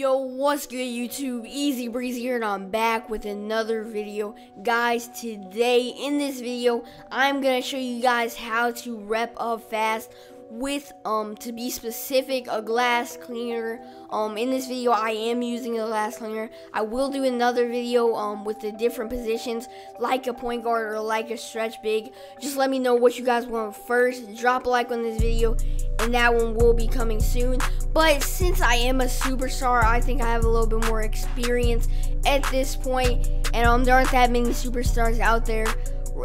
Yo, what's good YouTube? Easy Breezy here and I'm back with another video. Guys, today in this video, I'm going to show you guys how to rep up fast with, um, to be specific, a glass cleaner. Um, in this video, I am using a glass cleaner. I will do another video, um, with the different positions, like a point guard or like a stretch big. Just let me know what you guys want first. Drop a like on this video and that one will be coming soon. But since I am a superstar, I think I have a little bit more experience at this point, and um, there aren't that many superstars out there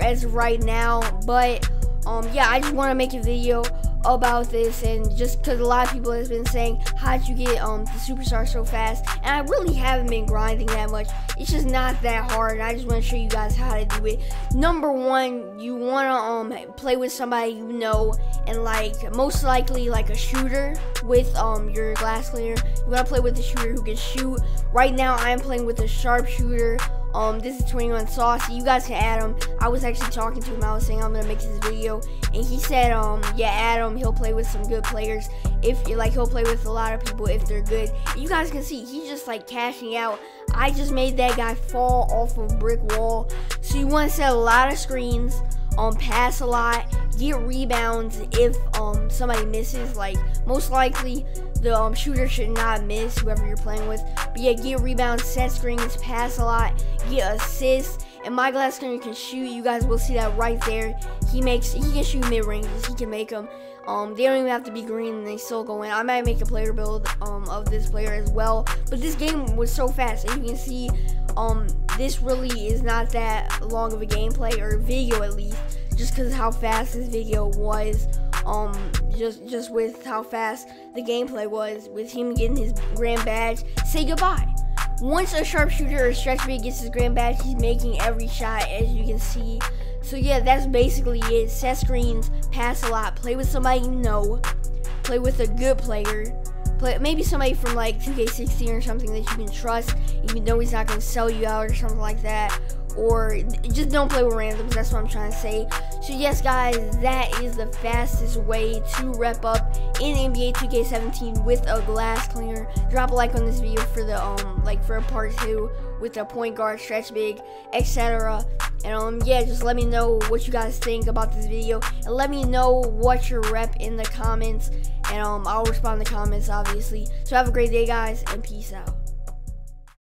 as right now. But um, yeah, I just want to make a video about this and just because a lot of people has been saying how did you get um the superstar so fast? And I really haven't been grinding that much. It's just not that hard. I just want to show you guys how to do it. Number one you want to um play with somebody you know and like most likely like a shooter with um your glass cleaner. You want to play with a shooter who can shoot. Right now I'm playing with a sharpshooter um, this is 21 Saucy. You guys can add him. I was actually talking to him. I was saying I'm gonna make this video, and he said, um, yeah, add him. He'll play with some good players. If you like he'll play with a lot of people if they're good. You guys can see he's just like cashing out. I just made that guy fall off a brick wall. So you want to set a lot of screens, um, pass a lot, get rebounds if um somebody misses. Like most likely the um, shooter should not miss whoever you're playing with. But yeah, get rebounds, set screens, pass a lot, get assists. And my glass screen can shoot. You guys will see that right there. He makes he can shoot mid ranges. He can make them. Um, they don't even have to be green and they still go in. I might make a player build um, of this player as well. But this game was so fast. And you can see um, this really is not that long of a gameplay or video at least. Just because how fast this video was um just just with how fast the gameplay was with him getting his grand badge. Say goodbye. Once a sharpshooter or stretch big gets his grand badge he's making every shot as you can see. So yeah that's basically it. Set screens pass a lot play with somebody you know play with a good player play maybe somebody from like 2k16 or something that you can trust even though he's not to sell you out or something like that or just don't play with randoms. That's what I'm trying to say. So yes, guys, that is the fastest way to rep up in NBA 2K17 with a glass cleaner. Drop a like on this video for the um like for a part two with a point guard, stretch big, etc. And um yeah, just let me know what you guys think about this video, and let me know what your rep in the comments. And um I'll respond the comments obviously. So have a great day, guys, and peace out.